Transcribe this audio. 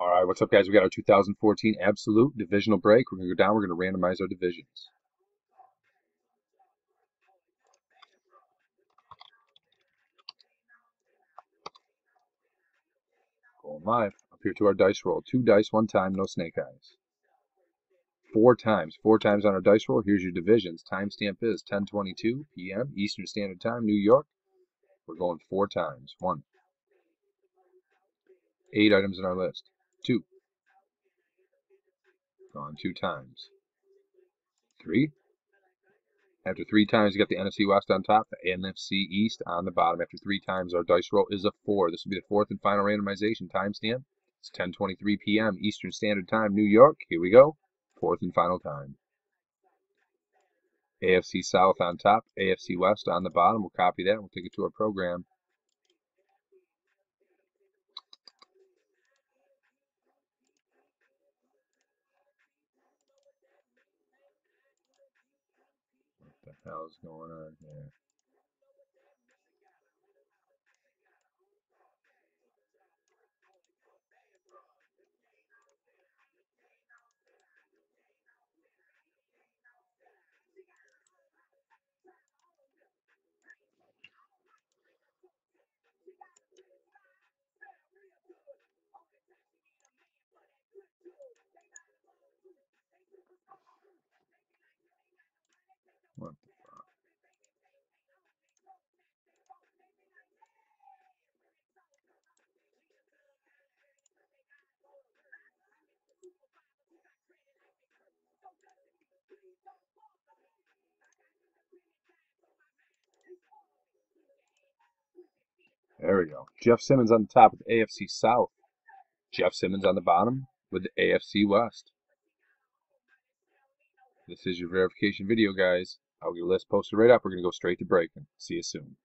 All right, what's up, guys? We got our 2014 Absolute Divisional Break. We're going to go down. We're going to randomize our divisions. Going live. Up here to our dice roll. Two dice, one time, no snake eyes. Four times. Four times on our dice roll. Here's your divisions. Timestamp is 10:22 p.m. Eastern Standard Time, New York. We're going four times. One. Eight items in our list. Two. Gone two times. Three. After three times, you got the NFC West on top, the NFC East on the bottom. After three times, our dice roll is a four. This will be the fourth and final randomization timestamp. It's 10:23 p.m. Eastern Standard Time, New York. Here we go. Fourth and final time. AFC South on top, AFC West on the bottom. We'll copy that. And we'll take it to our program. The hell is going on here? What the fuck? There we go. Jeff Simmons on the top with the AFC South. Jeff Simmons on the bottom with the AFC West. This is your verification video, guys. I'll get a list posted right up. We're going to go straight to breaking. See you soon.